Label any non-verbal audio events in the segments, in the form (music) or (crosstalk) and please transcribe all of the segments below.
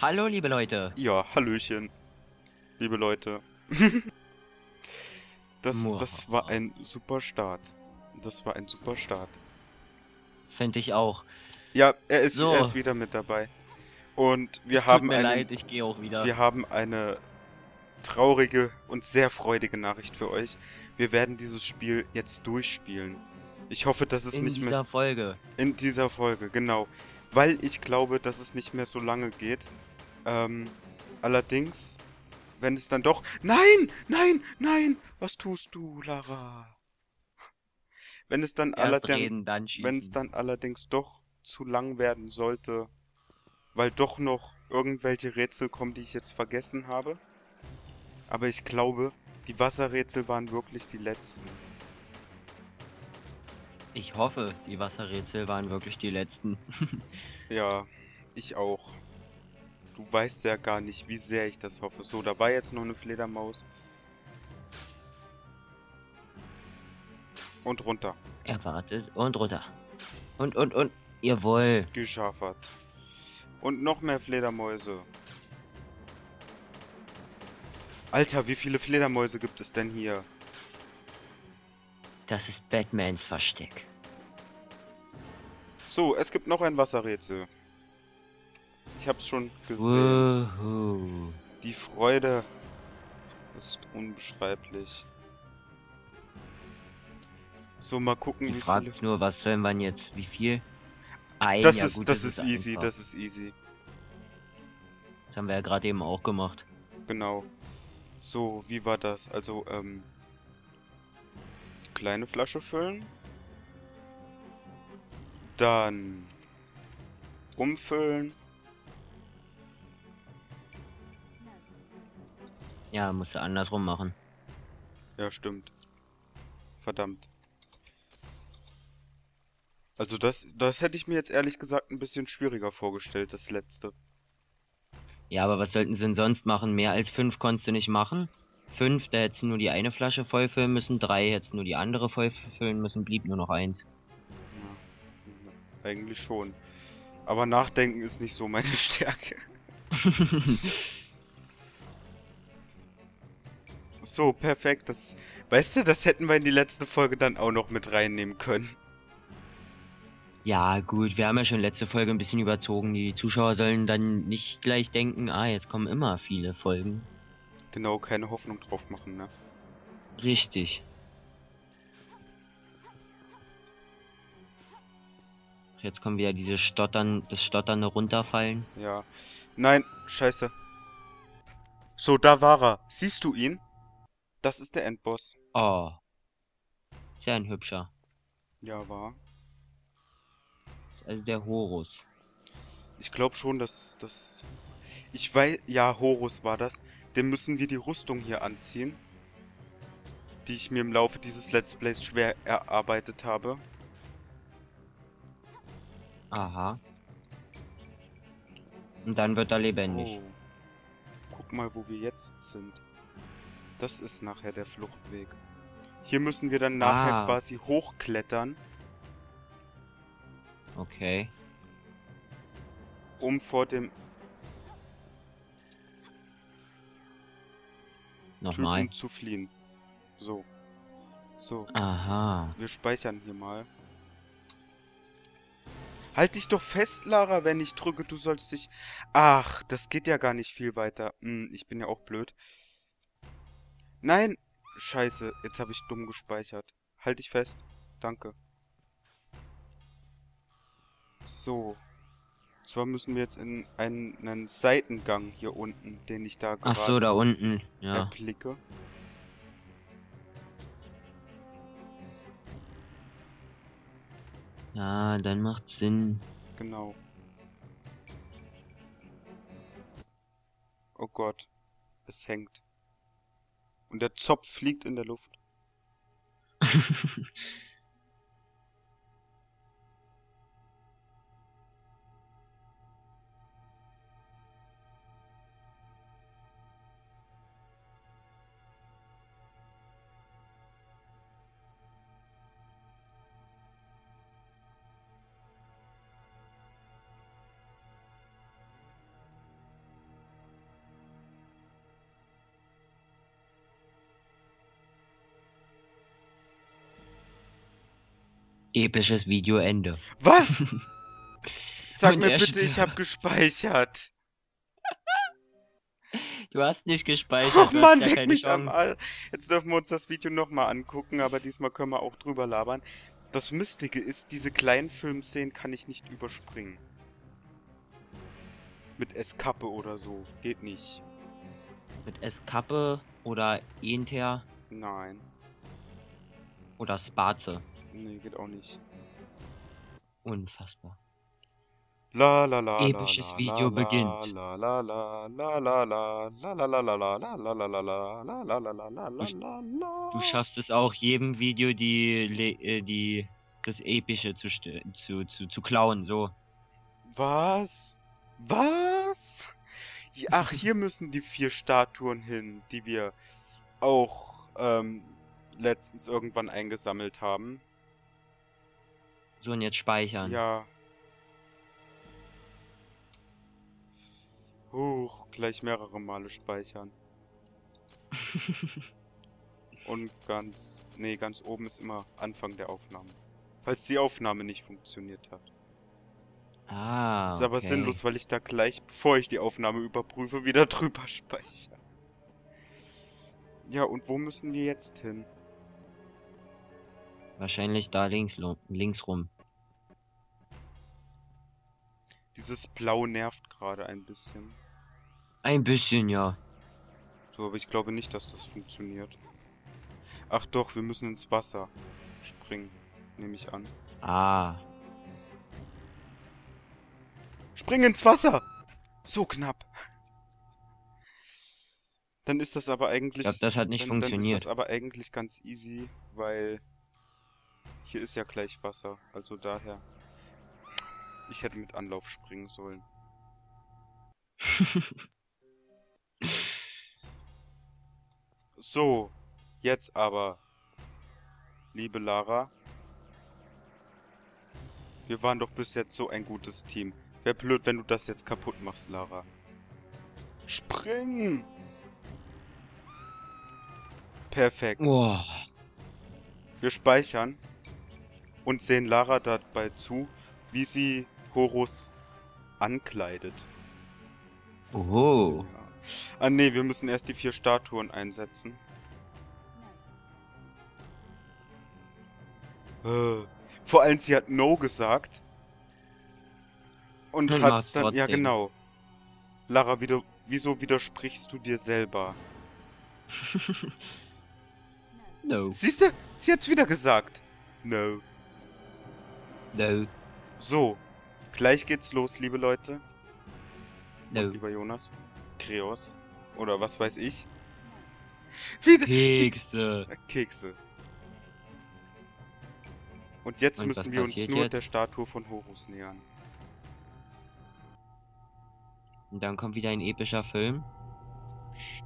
Hallo, liebe Leute. Ja, Hallöchen. Liebe Leute. (laughs) das, das war ein super Start. Das war ein super Start. Finde ich auch. Ja, er ist, so. er ist wieder mit dabei. Und wir es haben tut mir einen, leid, ich gehe auch wieder. Wir haben eine traurige und sehr freudige Nachricht für euch. Wir werden dieses Spiel jetzt durchspielen. Ich hoffe, dass es in nicht mehr... In dieser Folge. In dieser Folge, genau. Weil ich glaube, dass es nicht mehr so lange geht. Ähm, allerdings, wenn es dann doch... Nein! Nein! Nein! Was tust du, Lara? Wenn es dann, allerdings, dann wenn es dann allerdings doch zu lang werden sollte, weil doch noch irgendwelche Rätsel kommen, die ich jetzt vergessen habe. Aber ich glaube, die Wasserrätsel waren wirklich die letzten. Ich hoffe, die Wasserrätsel waren wirklich die letzten. (laughs) ja, ich auch. Du weißt ja gar nicht, wie sehr ich das hoffe. So, da war jetzt noch eine Fledermaus. Und runter. Erwartet und runter. Und, und, und. Jawohl. Geschafft. Und noch mehr Fledermäuse. Alter, wie viele Fledermäuse gibt es denn hier? Das ist Batmans Versteck. So, es gibt noch ein Wasserrätsel. Ich hab's schon gesehen. Woohoo. Die Freude ist unbeschreiblich. So, mal gucken, Die wie Frage viele... nur, was sollen wir jetzt, wie viel? Ein, das ja, ist, gut, das, ist, easy, einfach. das ist easy. Das haben wir ja gerade eben auch gemacht. Genau. So, wie war das? Also, ähm... Kleine Flasche füllen. Dann... Umfüllen. Ja, musst du andersrum machen. Ja, stimmt. Verdammt. Also das, das hätte ich mir jetzt ehrlich gesagt ein bisschen schwieriger vorgestellt, das letzte. Ja, aber was sollten sie denn sonst machen? Mehr als fünf konntest du nicht machen. Fünf, da hättest du nur die eine Flasche vollfüllen müssen. Drei hättest du nur die andere vollfüllen müssen. Blieb nur noch eins. Ja, eigentlich schon. Aber nachdenken ist nicht so meine (laughs) Stärke. (laughs) So, perfekt. Das, weißt du, das hätten wir in die letzte Folge dann auch noch mit reinnehmen können. Ja, gut, wir haben ja schon letzte Folge ein bisschen überzogen. Die Zuschauer sollen dann nicht gleich denken, ah, jetzt kommen immer viele Folgen. Genau, keine Hoffnung drauf machen, ne? Richtig. Jetzt kommen wieder diese Stottern, das Stotternde runterfallen. Ja. Nein, scheiße. So, da war er. Siehst du ihn? Das ist der Endboss. Oh. Sehr ein hübscher. Ja, war. Also der Horus. Ich glaube schon, dass das... Ich weiß... Ja, Horus war das. Dem müssen wir die Rüstung hier anziehen. Die ich mir im Laufe dieses Let's Plays schwer erarbeitet habe. Aha. Und dann wird er lebendig. Oh. Guck mal, wo wir jetzt sind. Das ist nachher der Fluchtweg. Hier müssen wir dann nachher ah. quasi hochklettern. Okay. Um vor dem Nochmal. Typen zu fliehen. So. So. Aha. Wir speichern hier mal. Halt dich doch fest, Lara, wenn ich drücke. Du sollst dich... Ach, das geht ja gar nicht viel weiter. Hm, ich bin ja auch blöd. Nein! Scheiße, jetzt habe ich dumm gespeichert. Halt dich fest. Danke. So. Zwar müssen wir jetzt in einen, einen Seitengang hier unten, den ich da gerade Ach so, da unten, ja. erblicke. Ja, dann macht Sinn. Genau. Oh Gott. Es hängt. Und der Zopf fliegt in der Luft. (laughs) Episches Videoende. Was? (laughs) Sag Und mir bitte, ich habe gespeichert. (laughs) Du hast nicht gespeichert. Ach hast Mann, ja leck keine mich am. All. Jetzt dürfen wir uns das Video nochmal angucken, aber diesmal können wir auch drüber labern. Das Mistige ist, diese kleinen Filmszenen kann ich nicht überspringen. Mit Eskappe oder so. Geht nicht. Mit Eskappe oder Enter Nein. oder Spaze. Nee, geht auch nicht. Unfassbar. La la la Episches Video beginnt. La la la la la la la la la la la la la la la la la Du schaffst es auch, jedem Video die, äh, die das Epische zu, zu, zu, zu klauen, so. Was? Was? Ach, hier müssen die vier Statuen hin, die wir auch ähm, letztens irgendwann eingesammelt haben. So und jetzt speichern. Ja. Huch, gleich mehrere Male speichern. (laughs) Und ganz... Nee, ganz oben ist immer Anfang der Aufnahme. Falls die Aufnahme nicht funktioniert hat. Ah. ist aber okay. sinnlos, weil ich da gleich, bevor ich die Aufnahme überprüfe, wieder (laughs) drüber speichere. Ja, und wo müssen wir jetzt hin? Wahrscheinlich da links, links rum. Dieses Blau nervt gerade ein bisschen. Ein bisschen, ja. So, aber ich glaube nicht, dass das funktioniert. Ach doch, wir müssen ins Wasser springen, nehme ich an. Ah. Spring ins Wasser! So knapp. Dann ist das aber eigentlich... Ich glaube, das hat nicht dann, Dann funktioniert. ist das aber eigentlich ganz easy, weil hier ist ja gleich Wasser. Also daher... Ich hätte mit Anlauf springen sollen. (laughs) So, jetzt aber, liebe Lara. Wir waren doch bis jetzt so ein gutes Team. Wäre blöd, wenn du das jetzt kaputt machst, Lara. Spring! Perfekt. Boah. Wir speichern und sehen Lara dabei zu, wie sie Horus ankleidet. Oho. Ja. Ah nee, wir müssen erst die vier Statuen einsetzen. Äh, vor allem, sie hat No gesagt. Und hat's macht's dann. Ja, trotzdem. genau. Lara, wieder, wieso widersprichst du dir selber? (laughs) no. Siehst du? Sie hat's wieder gesagt. No. No. So. Gleich geht's los, liebe Leute. No. Lieber Jonas. Kreos. Oder was weiß ich. Sie- Kekse. (laughs) Kekse. Und jetzt Und müssen wir uns nur jetzt? der Statue von Horus nähern. Und dann kommt wieder ein epischer Film. Psst.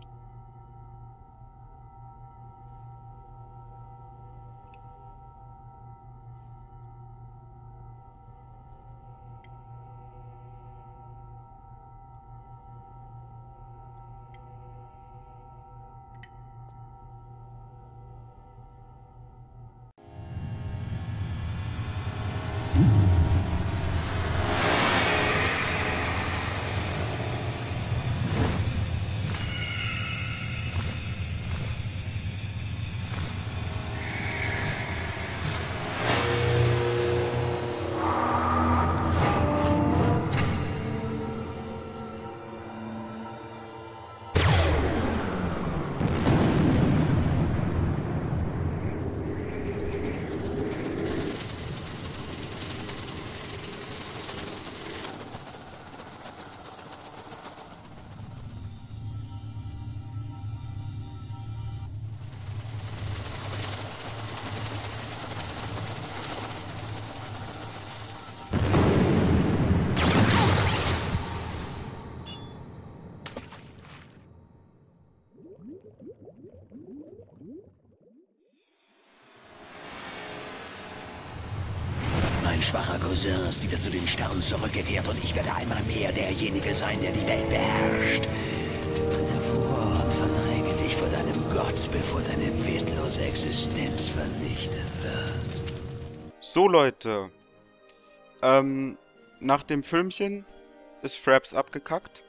Cousin ist wieder zu den Sternen zurückgekehrt und ich werde einmal mehr derjenige sein, der die Welt beherrscht. Tritt hervor und verneige dich vor deinem Gott, bevor deine wertlose Existenz vernichtet wird. So, Leute. Ähm, nach dem Filmchen ist Fraps abgekackt.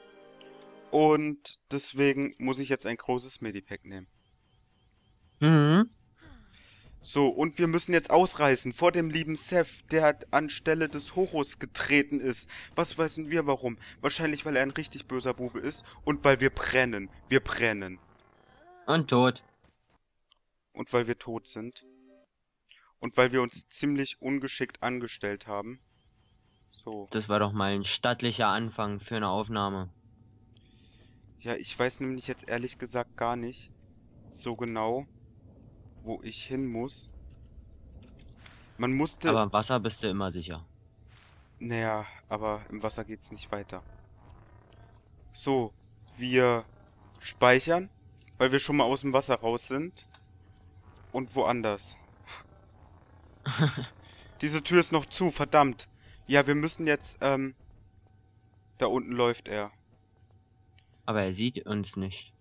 Und deswegen muss ich jetzt ein großes Medipack nehmen. Mhm. So, und wir müssen jetzt ausreißen vor dem lieben Seth, der anstelle des Horus getreten ist. Was wissen wir warum? Wahrscheinlich, weil er ein richtig böser Bube ist und weil wir brennen. Wir brennen. Und tot. Und weil wir tot sind. Und weil wir uns ziemlich ungeschickt angestellt haben. So. Das war doch mal ein stattlicher Anfang für eine Aufnahme. Ja, ich weiß nämlich jetzt ehrlich gesagt gar nicht so genau, wo ich hin muss. Man musste... Aber im Wasser bist du immer sicher. Naja, aber im Wasser geht's nicht weiter. So, wir speichern, weil wir schon mal aus dem Wasser raus sind. Und woanders. (laughs) Diese Tür ist noch zu, verdammt. Ja, wir müssen jetzt, ähm... Da unten läuft er. Aber er sieht uns nicht.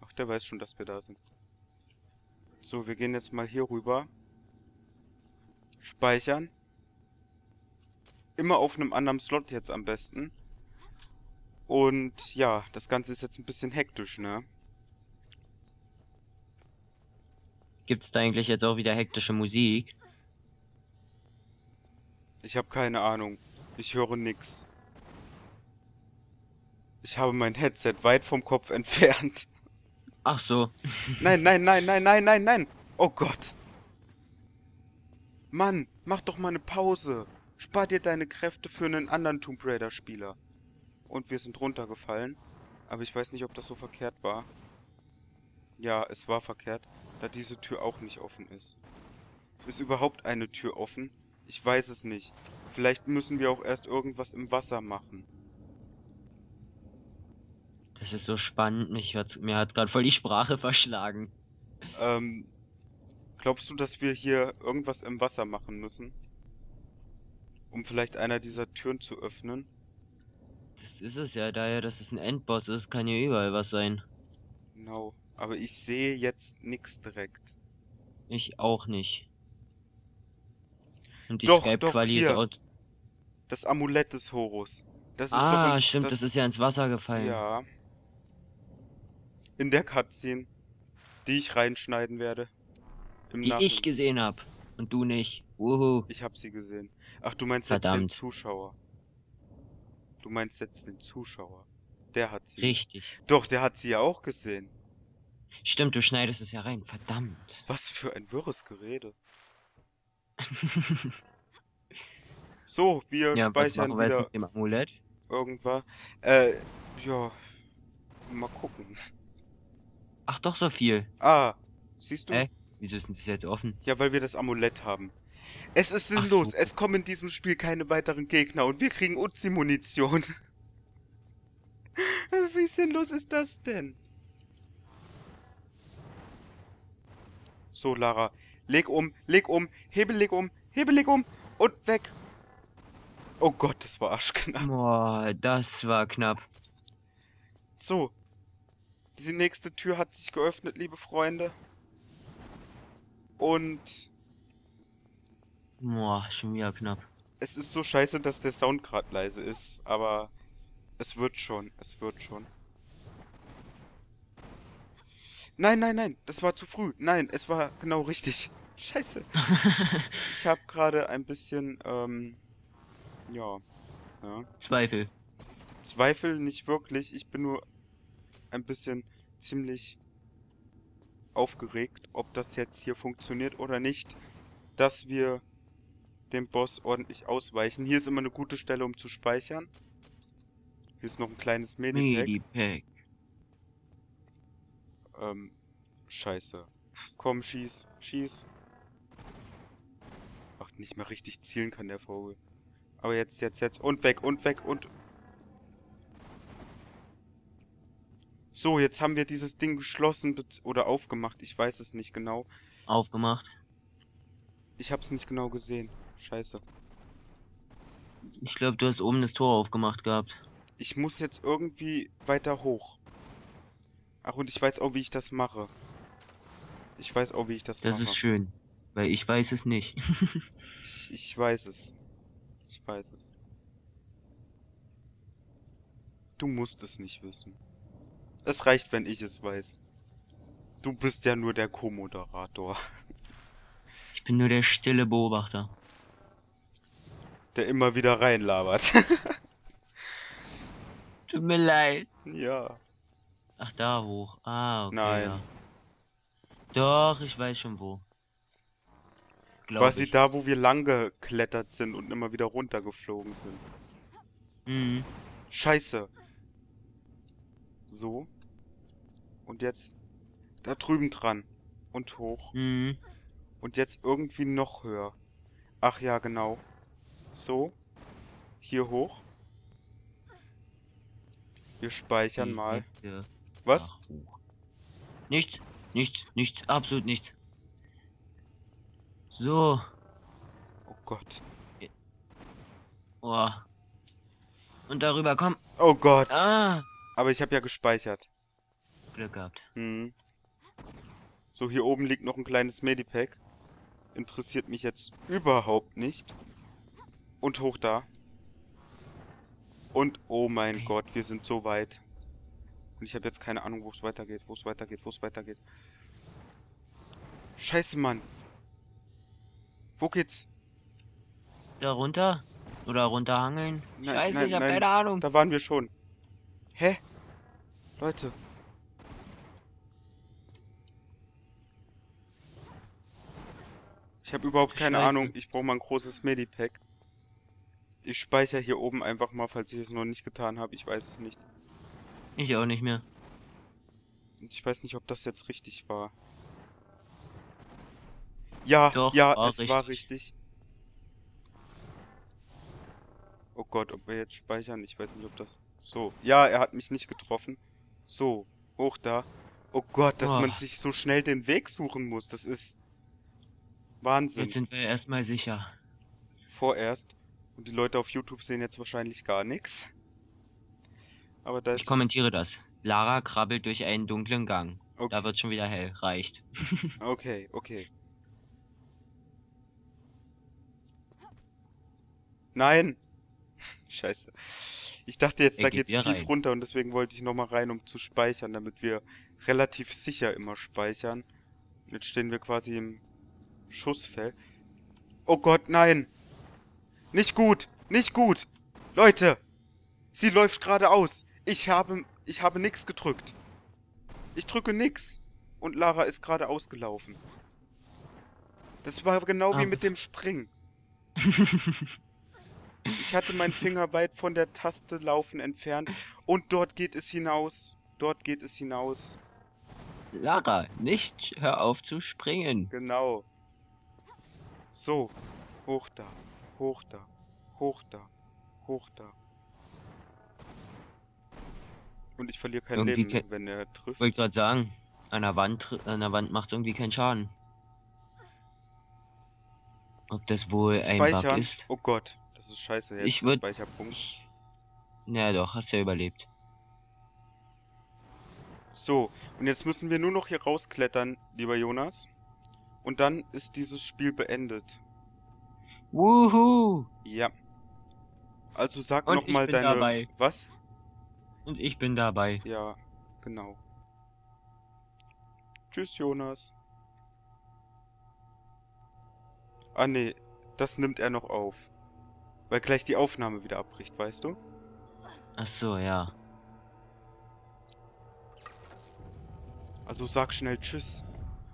Ach, der weiß schon, dass wir da sind. So, wir gehen jetzt mal hier rüber. Speichern. Immer auf einem anderen Slot jetzt am besten. Und ja, das Ganze ist jetzt ein bisschen hektisch, ne? Gibt's da eigentlich jetzt auch wieder hektische Musik? Ich habe keine Ahnung. Ich höre nix. Ich habe mein Headset weit vom Kopf (laughs) entfernt. Ach so. Nein, nein, nein, nein, nein, nein, nein. Oh Gott. Mann, mach doch mal eine Pause. Spar dir deine Kräfte für einen anderen Tomb Raider Spieler. Und wir sind runtergefallen. Aber ich weiß nicht, ob das so verkehrt war. Ja, es war verkehrt, da diese Tür auch nicht offen ist. Ist überhaupt eine Tür offen? Ich weiß es nicht. Vielleicht müssen wir auch erst irgendwas im Wasser machen. Das ist so spannend. Mich hat's, mir hat gerade voll die Sprache verschlagen. Ähm, glaubst du, dass wir hier irgendwas im Wasser machen müssen? Um vielleicht einer dieser Türen zu öffnen? Das ist es ja, daher, dass es ein Endboss ist, kann ja überall was sein. Genau. Aber ich sehe jetzt nichts direkt. Ich auch nicht. Und die Doch, ist hier. auch. Das Amulett des Horus. Das ist Ah, doch ins, stimmt, das, ist ja ins Wasser gefallen. Ja. In der Cutscene, die ich reinschneiden werde. Im Die Nach- ich gesehen hab. Und du nicht. Wuhu. Ich hab sie gesehen. Ach, du meinst jetzt den Verdammt. Zuschauer. Du meinst jetzt den Zuschauer. Der hat sie. Richtig. Doch, der hat sie ja auch gesehen. Stimmt, du schneidest es ja rein. Verdammt. Was für ein wirres Gerede. (laughs) So, wir ja, was speichern machen wir wieder mit dem Amulett? irgendwas. Äh, ja. Mal gucken. Ach doch, so viel. Ah, siehst du? Hä? Wieso ist denn das jetzt offen? Ja, weil wir das Amulett haben. Es ist sinnlos. so. Es kommen in diesem Spiel keine weiteren Gegner und wir kriegen Uzi-Munition. (laughs) Wie sinnlos ist das denn? So, Lara. Leg um, leg um, Hebel leg um, Hebel leg um und weg. Oh Gott, das war arschknapp. Boah, das war knapp. So. Diese nächste Tür hat sich geöffnet, liebe Freunde. Und Boah, schon wieder knapp. es ist so scheiße, dass der Sound gerade leise ist, aber es wird schon, es wird schon. Nein, nein, nein, das war zu früh. Nein, es war genau richtig. Scheiße. (laughs) Ich habe gerade ein bisschen, ähm, ja, ja. Zweifel. Zweifel nicht wirklich. Ich bin nur ein bisschen ziemlich aufgeregt, ob das jetzt hier funktioniert oder nicht, dass wir dem Boss ordentlich ausweichen. Hier ist immer eine gute Stelle, um zu speichern. Hier ist noch ein kleines Medipack. Medipack. Ähm, scheiße. Komm, schieß, schieß. Ach, nicht mehr richtig zielen kann der Vogel. Aber jetzt, jetzt, jetzt. Und weg, und weg, und... So, jetzt haben wir dieses Ding geschlossen oder aufgemacht. Ich weiß es nicht genau. Aufgemacht. Ich hab's nicht genau gesehen. Scheiße. Ich glaube, du hast oben das Tor aufgemacht gehabt. Ich muss jetzt irgendwie weiter hoch. Ach, und ich weiß auch, wie ich das mache. Ich weiß auch, wie ich das, Das mache. ist schön. Weil ich weiß es nicht. (laughs) Ich, ich weiß es. Ich weiß es. Du musst es nicht wissen. Es reicht, wenn ich es weiß. Du bist ja nur der Co-Moderator, ich bin nur der stille Beobachter. der immer wieder reinlabert. (laughs) Tut mir leid. ja. Ach, da hoch. Ah, okay. Nein. Ja. Doch, ich weiß schon wo. Glaub Quasi ich. da, wo wir lang geklettert sind und immer wieder runtergeflogen sind. Mhm. Scheiße. So. Und jetzt da drüben dran. Und hoch. Mhm. Und jetzt irgendwie noch höher. Ach ja, genau. So. Hier hoch. Wir speichern mal. Hälfte Was? Nichts, nichts, nichts, absolut nichts. So. Oh Gott. Oh. Und darüber, komm. Oh Gott. Ah. Aber ich habe ja gespeichert. Glück gehabt. Hm. So, hier oben liegt noch ein kleines Medipack. Interessiert mich jetzt überhaupt nicht. Und hoch da. Und oh mein Okay. Gott, wir sind so weit. Und ich habe jetzt keine Ahnung, wo es weitergeht, wo es weitergeht, wo es weitergeht. Scheiße, Mann. Wo geht's? Da runter? Oder runterhangeln? Nein, Scheiße, nein, ich hab nein. keine Ahnung. Da waren wir schon. Hä? Leute. Ich habe überhaupt keine Scheiße. Ahnung. Ich brauche mal ein großes Medipack. Ich speichere hier oben einfach mal, falls ich es noch nicht getan habe. Ich weiß es nicht. Ich auch nicht mehr. Und ich weiß nicht, ob das jetzt richtig war. Ja, Doch, ja, war es war richtig. richtig. Oh Gott, ob wir jetzt speichern? Ich weiß nicht, ob das... So, ja, er hat mich nicht getroffen. So, hoch da. Oh Gott, dass Oh. man sich so schnell den Weg suchen muss, das ist... Wahnsinn. Jetzt sind wir erstmal sicher. Vorerst. Und die Leute auf YouTube sehen jetzt wahrscheinlich gar nichts. Aber da Ich ist... kommentiere das. Lara krabbelt durch einen dunklen Gang. Okay. Da wird schon wieder hell. Reicht. (laughs) Okay, okay. Nein! (laughs) Scheiße. Ich dachte jetzt, da geht geht's tief rein. runter und deswegen wollte ich nochmal rein, um zu speichern, damit wir relativ sicher immer speichern. Jetzt stehen wir quasi im Schussfeld. Oh Gott, nein! Nicht gut! Nicht gut! Leute! Sie läuft geradeaus! Ich habe, ich habe nix gedrückt. Ich drücke nix. Und Lara ist gerade ausgelaufen. Das war genau wie Aber- mit dem Springen. (laughs) Ich hatte meinen Finger weit von der Taste laufen entfernt und dort geht es hinaus. Dort geht es hinaus. Lara, nicht hör auf zu springen. Genau. So. Hoch da. Hoch da. Hoch da. Hoch da. Und ich verliere kein Irgendwie Leben, wenn er trifft. Wollte gerade sagen, an der Wand, an der Wand macht irgendwie keinen Schaden. Ob das wohl ein Bug Speichern. ist? Oh Gott. Das ist scheiße. Jetzt Ich ein würd- Speicherpunkt. Ich... Na doch, hast ja überlebt. So, und jetzt müssen wir nur noch hier rausklettern, lieber Jonas. Und dann ist dieses Spiel beendet. Wuhu! Ja. Also sag Und noch ich mal bin deine. dabei. Was? Und ich bin dabei. Ja, genau. Tschüss, Jonas. Ah, nee, das nimmt er noch auf. Weil gleich die Aufnahme wieder abbricht, weißt du? Ach so, ja. Also sag schnell Tschüss.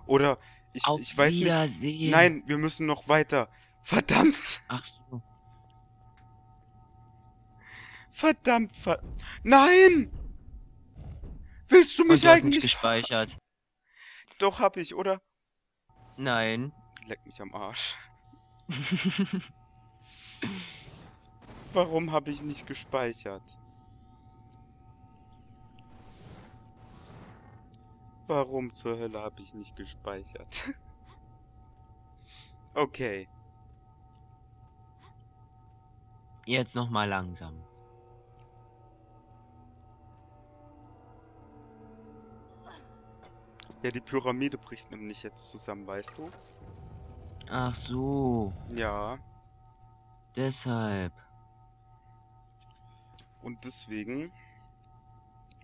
Oder ich, Auf ich weiß nicht. Nein, wir müssen noch weiter. (laughs) Verdammt! Ach so. Verdammt, ver Nein! Willst du Und mich du hast nicht eigentlich... gespeichert. (laughs) Doch, hab ich, oder? Nein. Leck mich am Arsch. (laughs) Warum habe ich nicht gespeichert? Warum zur Hölle habe ich nicht gespeichert? (laughs) okay. Jetzt noch mal langsam. Ja, die Pyramide bricht nämlich jetzt zusammen, weißt du? Ach so, Ja. deshalb. Und deswegen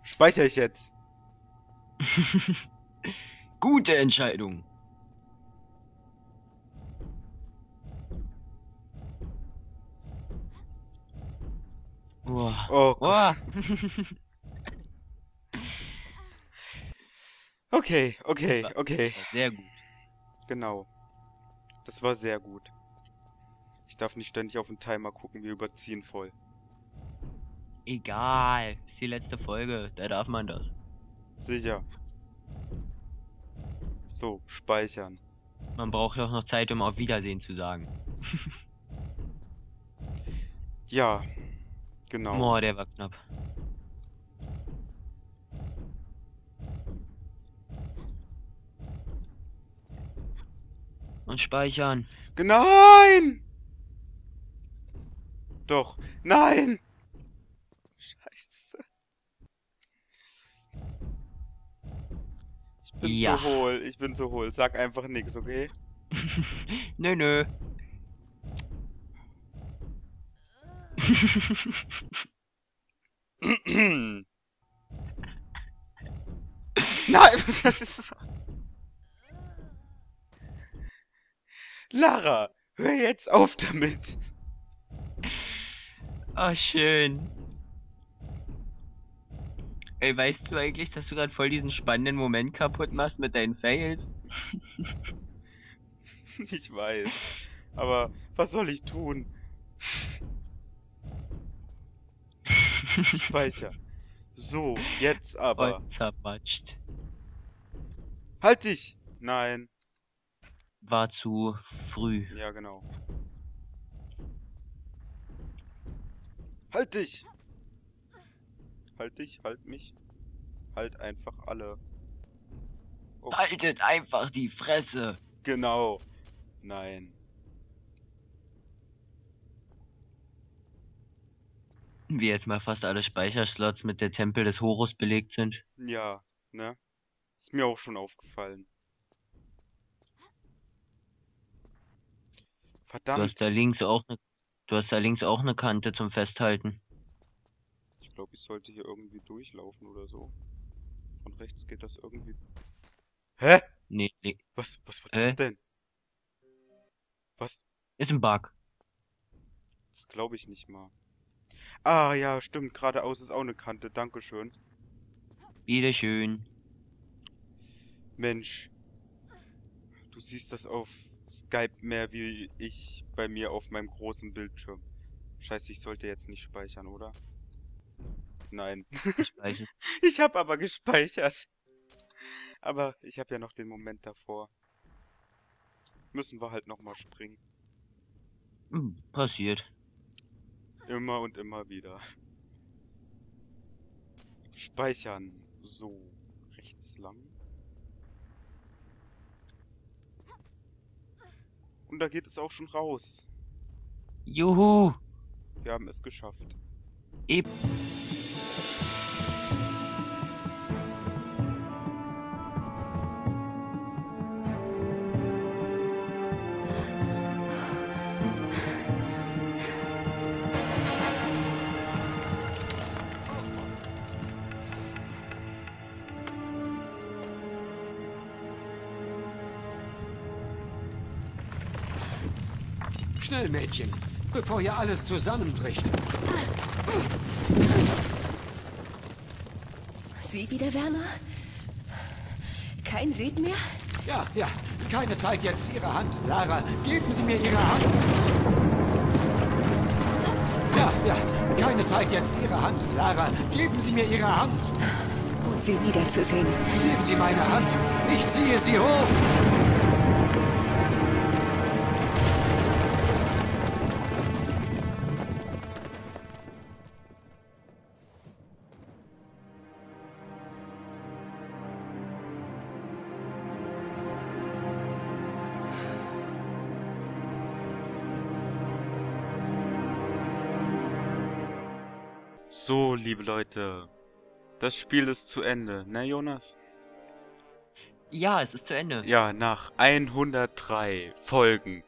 speichere ich jetzt. (laughs) Gute Entscheidung. Boah. Oh, Boah. (laughs) okay, okay, okay. Sehr gut. Genau. Das war sehr gut. Ich darf nicht ständig auf den Timer gucken, wir überziehen voll. Egal. Ist die letzte Folge. Da darf man das. Sicher. So, speichern. Man braucht ja auch noch Zeit, um auf Wiedersehen zu sagen. (laughs) Ja, genau. Boah, der war knapp. Und speichern. Nein! Doch, nein! Bin Ja. zu hohl, ich bin zu hohl. Sag einfach nichts, okay? (laughs) nö, nö. (laughs) Nein, (laughs) das ist. Lara, hör jetzt auf damit. Ah, schön. Ey, weißt du eigentlich, dass du gerade voll diesen spannenden Moment kaputt machst mit deinen Fails? (laughs) Ich weiß. Aber was soll ich tun? Speicher. So, jetzt (laughs) aber. Voll zermatscht. Halt dich! Nein. War zu früh. Ja, genau. Halt dich! Halt dich, halt mich. Halt einfach alle. Oh, Haltet einfach die Fresse! genau. Nein. Wie jetzt mal fast alle Speicherslots mit der Tempel des Horus belegt sind. Ja, ne? Ist mir auch schon aufgefallen. Du Verdammt. hast da links auch ne, Du hast da links auch eine Kante zum Festhalten. Ich glaube, ich sollte hier irgendwie durchlaufen oder so. Von rechts geht das irgendwie. Hä? Nee, nee. Was, was war das denn? Was? Ist ein Bug. Das glaube ich nicht mal. Ah, ja, stimmt. Geradeaus ist auch eine Kante. Dankeschön. Bitteschön. Mensch. Du siehst das auf Skype mehr wie ich bei mir auf meinem großen Bildschirm. Scheiße, ich sollte jetzt nicht speichern, oder? Nein. Es. (laughs) Ich habe aber gespeichert. Aber ich habe ja noch den Moment davor. Müssen wir halt nochmal springen. Hm, Passiert. Immer und immer wieder. Speichern. So. Rechts lang. Und da geht es auch schon raus. Juhu! Wir haben es geschafft. Eben. Schnell, Mädchen, bevor hier alles zusammenbricht. Sie wieder, Werner? Kein Seht mehr? Ja, ja, keine Zeit jetzt. Ihre Hand. Lara, geben Sie mir Ihre Hand. Ja, ja, keine Zeit jetzt. Ihre Hand. Lara, geben Sie mir Ihre Hand. Gut, Sie wiederzusehen. Geben Sie meine Hand. Ich ziehe Sie hoch. Liebe Leute. Das Spiel ist zu Ende, ne, Jonas? Ja, es ist zu Ende. Ja, nach 103 Folgen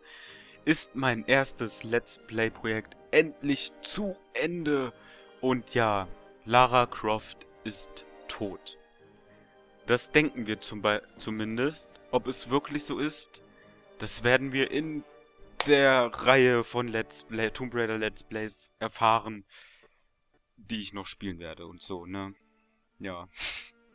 ist mein erstes Let's Play-Projekt endlich zu Ende. Und ja, Lara Croft ist tot. Das denken wir zum zumindest. Ob es wirklich so ist, das werden wir in der Reihe von Let's Play, Tomb Raider Let's Plays erfahren, die ich noch spielen werde und so, ne? Ja.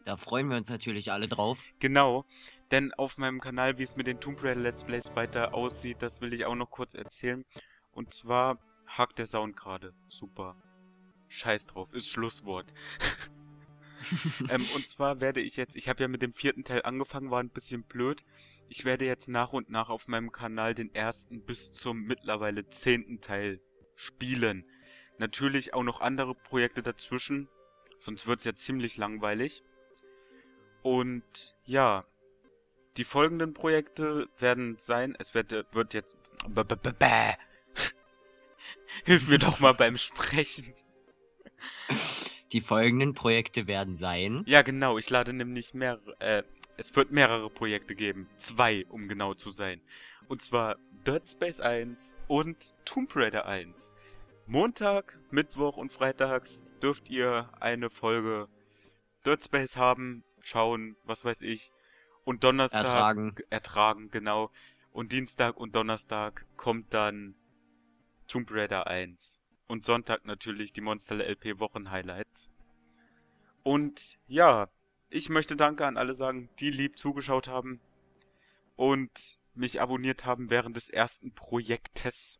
Da freuen wir uns natürlich alle drauf. Genau, denn auf meinem Kanal, wie es mit den Tomb Raider Let's Plays weiter aussieht, das will ich auch noch kurz erzählen. Und zwar hakt der Sound gerade. Super. Scheiß drauf, ist Schlusswort. (laughs) ähm, und zwar werde ich jetzt, ich habe ja mit dem vierten Teil angefangen, war ein bisschen blöd. Ich werde jetzt nach und nach auf meinem Kanal den ersten bis zum mittlerweile zehnten Teil spielen. Natürlich auch noch andere Projekte dazwischen, sonst wird es ja ziemlich langweilig. Und ja, die folgenden Projekte werden sein, es wird, wird jetzt... (laughs) Hilf mir doch mal beim Sprechen. Die folgenden Projekte werden sein... Ja, genau, ich lade nämlich mehrere... Äh, es wird mehrere Projekte geben. Zwei, um genau zu sein. Und zwar Dirt Space 1 und Tomb Raider 1. Montag, Mittwoch und Freitags dürft ihr eine Folge Dirt Space haben schauen, was weiß ich. Und Donnerstag ertragen. ertragen, genau. Und Dienstag und Donnerstag kommt dann Tomb Raider 1. Und Sonntag natürlich die Monster LP Wochen Highlights. Und ja, ich möchte Danke an alle sagen, die lieb zugeschaut haben und mich abonniert haben während des ersten Projektes.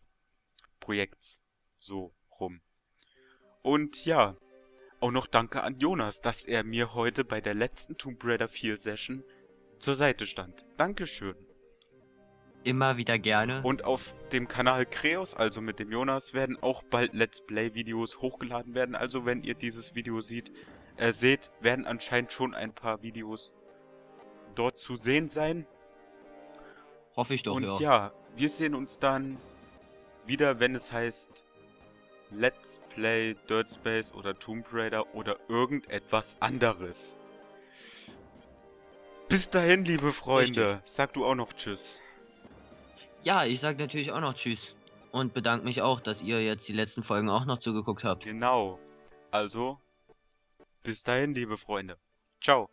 Projekts. So rum. Und ja, auch noch danke an Jonas, dass er mir heute bei der letzten Tomb Raider 4 Session zur Seite stand. Dankeschön. Immer wieder gerne. Und auf dem Kanal Kreos, also mit dem Jonas, werden auch bald Let's Play Videos hochgeladen werden. Also wenn ihr dieses Video seht, äh, seht, werden anscheinend schon ein paar Videos dort zu sehen sein. Hoffe ich doch, Und ja. ja, wir sehen uns dann wieder, wenn es heißt Let's Play Dirt Space oder Tomb Raider oder irgendetwas anderes. Bis dahin, liebe Freunde. Richtig. Sag du auch noch Tschüss. Ja, ich sag natürlich auch noch Tschüss. Und bedanke mich auch, dass ihr jetzt die letzten Folgen auch noch zugeguckt habt. Genau. Also, bis dahin, liebe Freunde. Ciao.